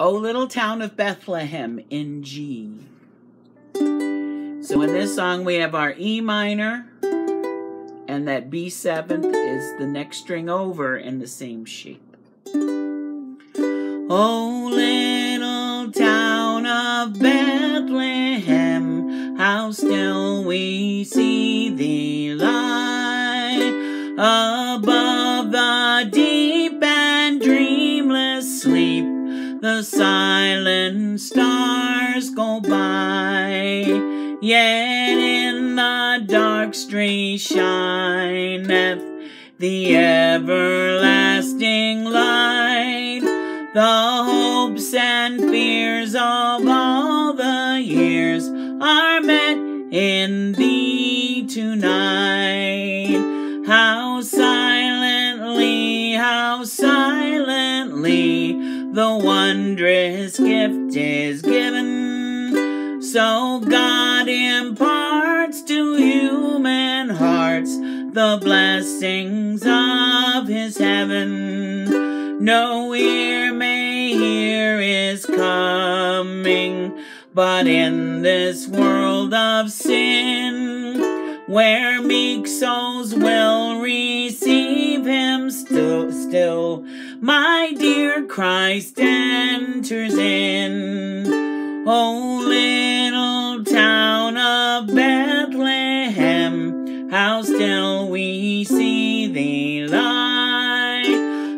O Little Town of Bethlehem in G. So in this song we have our E minor and that B seventh is the next string over in the same shape. Oh little town of Bethlehem, how still we see thee lie above the deep and dreamless sleep the silent stars go by. Yet in the dark street shineth the everlasting light. The hopes and fears of all the years are met in thee tonight. How silently, how silently the wondrous gift is given. So God imparts to human hearts the blessings of his heaven. No ear may hear is coming, but in this world of sin, where meek my dear Christ enters in. Oh, little town of Bethlehem, how still we see thee lie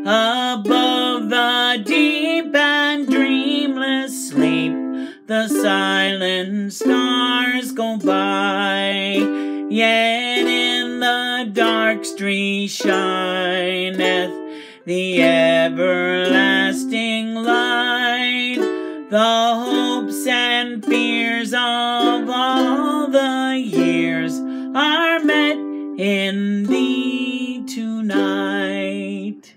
above the deep and dreamless sleep. The silent stars go by, yet in the dark street shineth the everlasting light, the hopes and fears of all the years are met in thee tonight.